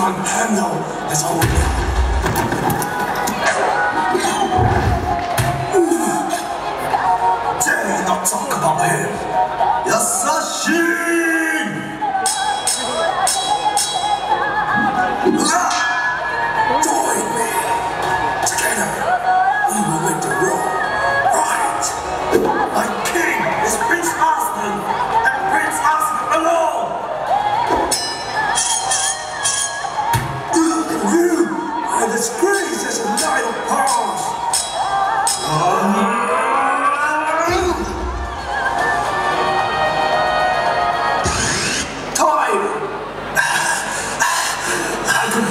can't handle his own love. Dare not talk about him. Yasashin!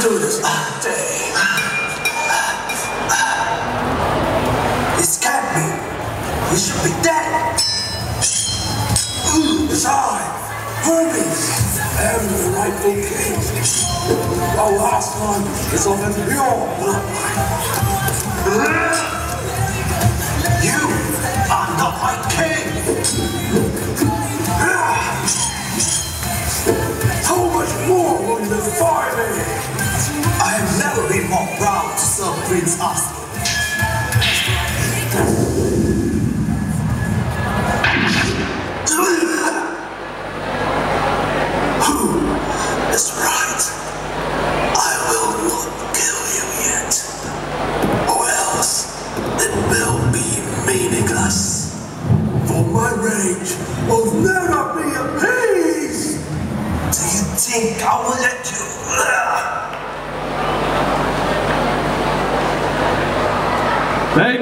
Do this all day. This can't be. He should be dead. Mm, it's I, Hermes, am the rightful king. The last one is of pure bloodline. You are not my king. Ah. How much more will you defy Oscar. That's right. I will not kill you yet. Or else it will be meaningless. For my rage will you? Thank